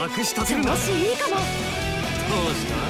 まくし立てるな。調子いいかも。どうした